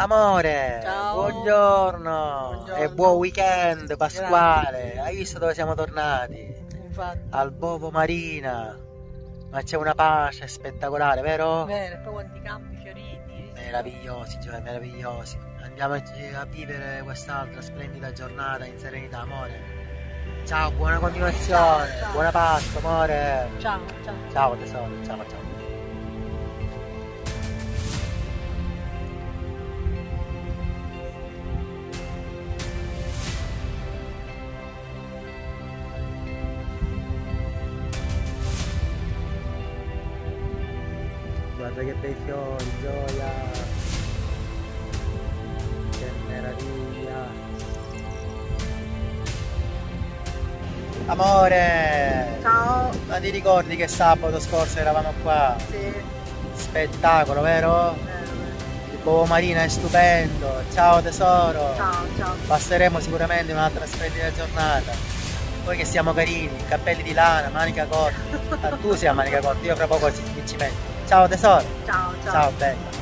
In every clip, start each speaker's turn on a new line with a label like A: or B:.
A: Amore,
B: Ciao.
A: buongiorno.
B: Buongiorno.
A: e buon weekend pasquale. Hai visto dove siamo tornati?
B: Infatti.
A: Al Bovo Marina. Ma c'è una pace spettacolare, vero?
B: Bene, poi quanti campi fioriti.
A: Meravigliosi, Gioia, meravigliosi. Andiamo a, vivere quest'altra splendida giornata in serenità, amore. Ciao, buona continuazione.
B: Ciao, ciao.
A: Buona Pasqua, amore.
B: Ciao, ciao.
A: Ciao tesoro, ciao ciao. Guarda che bei fiori, gioia! Che meraviglia! Amore!
B: Ciao.
A: Ma ti ricordi che sabato scorso eravamo qua?
B: Sì.
A: Spettacolo, vero?
B: Bene.
A: Il Bovo Marina è stupendo. Ciao tesoro.
B: Ciao, ciao.
A: Passeremo sicuramente un'altra splendida giornata. Poi che siamo carini, capelli di lana, manica corta. Tu sei a manica corta, io fra poco ci, ci metto. Ciao tesoro.
B: Ciao, ciao.
A: Ciao bella.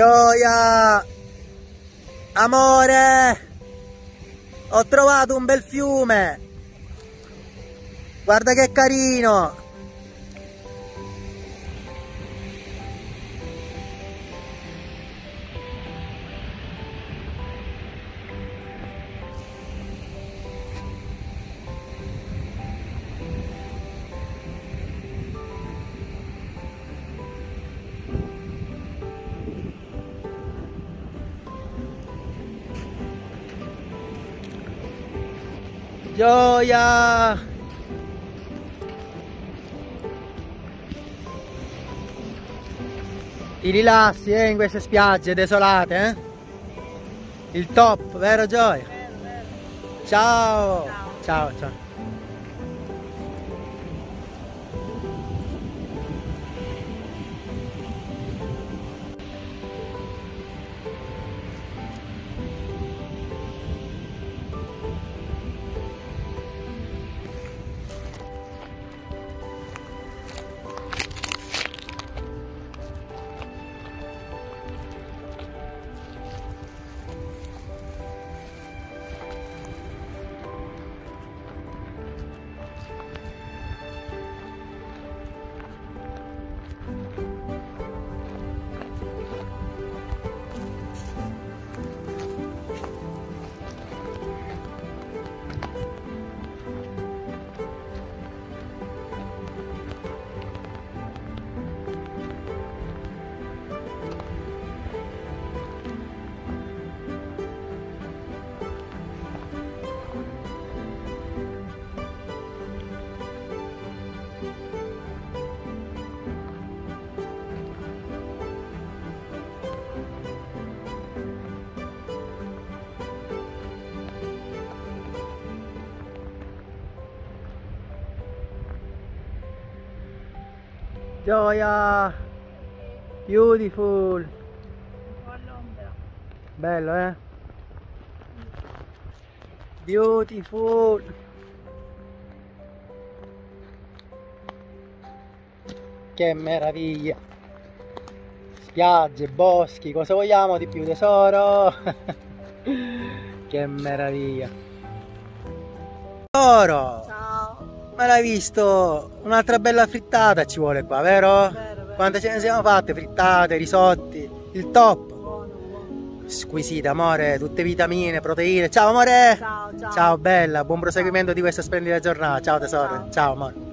A: Gioia! Amore! Ho trovato un bel fiume! Guarda che carino! Gioia! Ti rilassi eh, in queste spiagge desolate, eh? Il top, vero Gioia? Ciao!
B: Ciao.
A: Ciao, ciao. Gioia! Beautiful! Bello, eh? Beautiful! Che meraviglia! Spiagge, boschi, cosa vogliamo di più, tesoro? che meraviglia! Tesoro! Ma l'hai visto? Un'altra bella frittata ci vuole qua, vero?
B: Vero, vero.
A: Quante ce ne siamo fatte? Frittate, risotti, il top!
B: Buono, buono.
A: Squisita, amore, tutte vitamine, proteine. Ciao, amore!
B: Ciao, ciao.
A: Ciao, bella, buon proseguimento di questa splendida giornata. Ciao, tesoro.
B: Ciao.
A: Ciao, amore.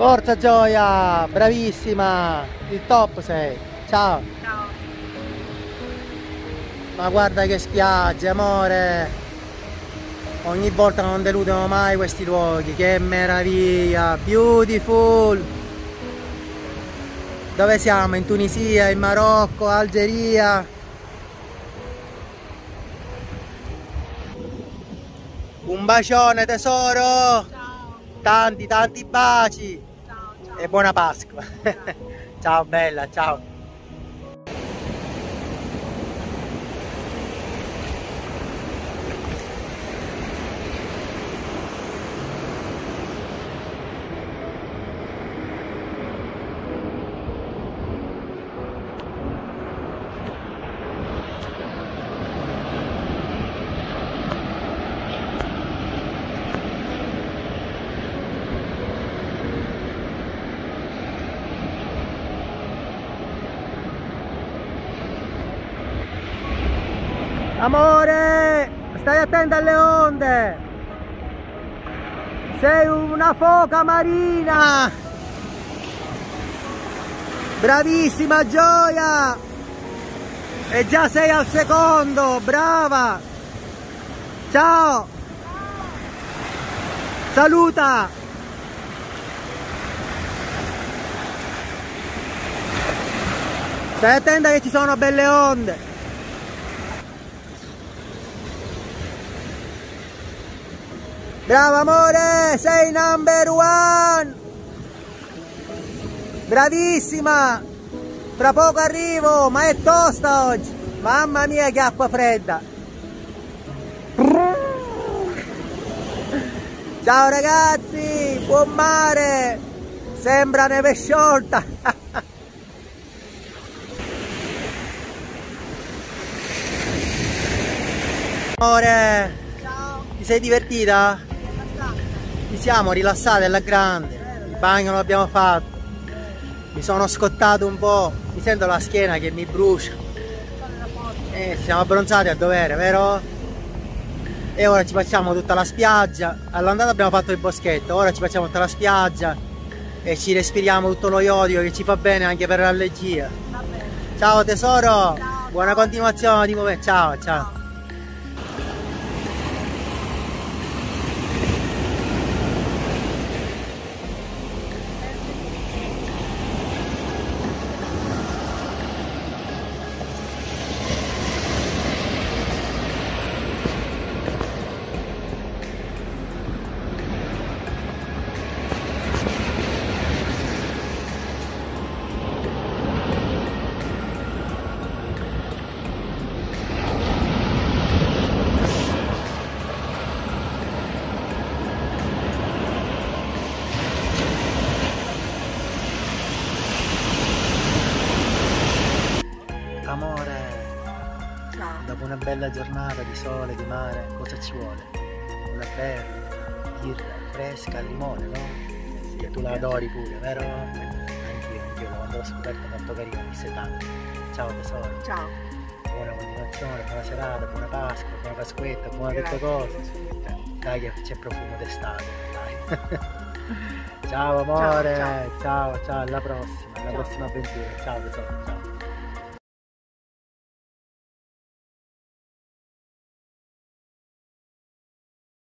A: Forza Gioia, bravissima, il top sei. Ciao.
B: Ciao.
A: Ma guarda che spiagge, amore. Ogni volta non deludono mai questi luoghi, che meraviglia, beautiful. Dove siamo? In Tunisia, in Marocco, Algeria. Un bacione tesoro,
B: Ciao.
A: tanti tanti baci. E buona Pasqua. ciao bella, ciao. Amore, stai attento alle onde. Sei una foca marina. Bravissima Gioia. E già sei al secondo, brava. Ciao. Saluta. Stai attenta che ci sono belle onde. Bravo amore, sei number one! Bravissima! Tra poco arrivo, ma è tosta oggi! Mamma mia che acqua fredda! Ciao ragazzi, buon mare! Sembra neve sciolta! Amore,
B: Ciao.
A: ti sei divertita? Siamo rilassati alla grande, il bagno l'abbiamo fatto, mi sono scottato un po', mi sento la schiena che mi brucia,
B: foto.
A: eh, siamo abbronzati a dovere, vero? E ora ci facciamo tutta la spiaggia, all'andata abbiamo fatto il boschetto, ora ci facciamo tutta la spiaggia e ci respiriamo tutto lo iodio che ci fa bene anche per l'allergia. Ciao tesoro,
B: Ciao.
A: buona continuazione di momento, ciao ciao. Amore,
B: Ciao.
A: dopo una bella giornata di sole, di mare, cosa ci vuole? Una bella birra fresca al limone, no? Che tu la adori pure, vero? Anch'io, anch'io, quando l'ho scoperto molto carino, mi sei tanto. Ciao tesoro,
B: Ciao.
A: buona continuazione, buona serata, buona Pasqua, buona Pasquetta, buona tutte cose. Dai che c'è profumo d'estate, dai. ciao amore,
B: Ciao,
A: ciao, ciao, alla prossima, alla
B: Ciao.
A: prossima avventura. Ciao tesoro, ciao.